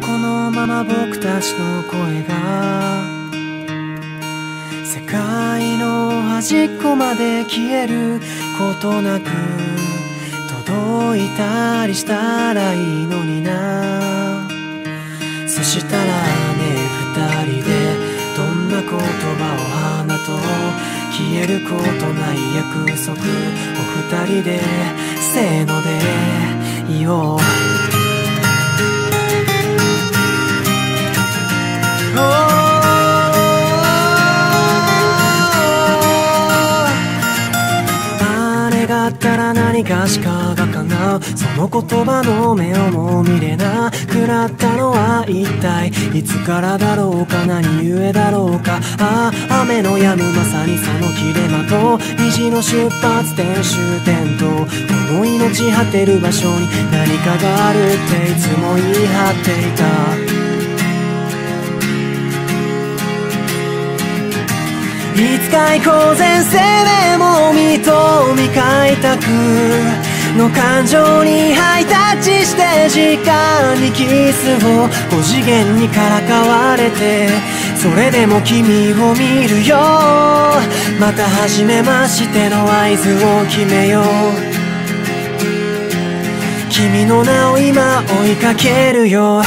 このまま僕たちの声が世界の端っこまで消えることなく届いたりしたらいいのにな。そしたらね二人でどんな言葉を花と消えることない約束を二人でせーので言おう。ったら何かしかが叶うその言葉の目をも見れな。くなったのは一体いつからだろうか。何故だろうか。ああ雨の止むまさにその切れ間と虹の出発点終点とこの命果てる場所に何かがあるっていつも言い張っていた。いつか以降前世未開拓の感情にハイタッチして時間にキスを5次元にからかわれてそれでも君を見るよまた初めましての合図を決めよう君の名を今追いかけるよ。